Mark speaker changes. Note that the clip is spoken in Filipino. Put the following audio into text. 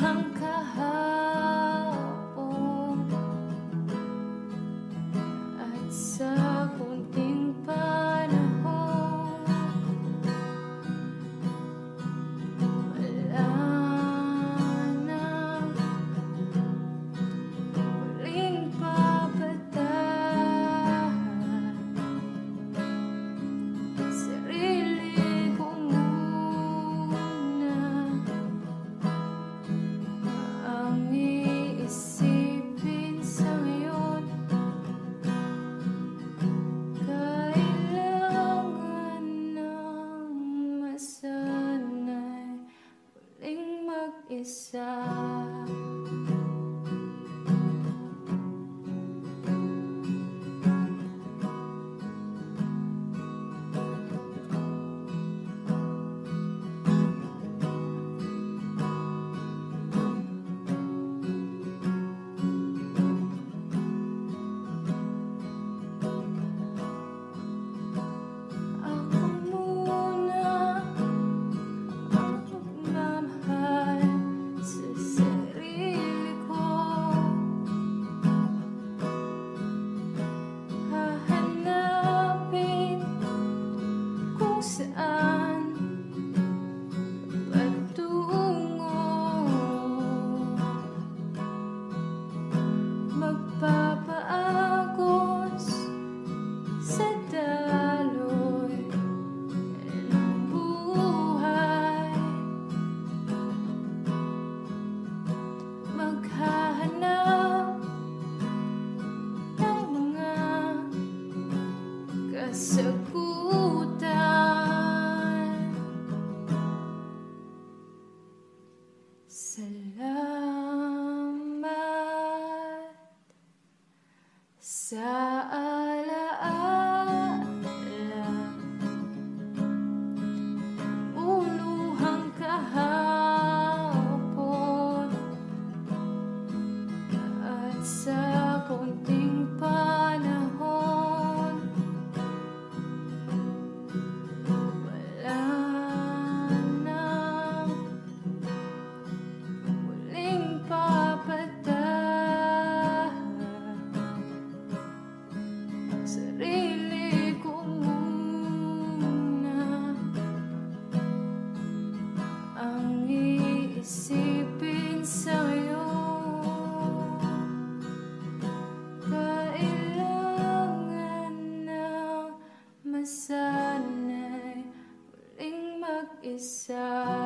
Speaker 1: langkah isa uh, so iisipin sa'yo Kailangan na masanay Muling mag-isa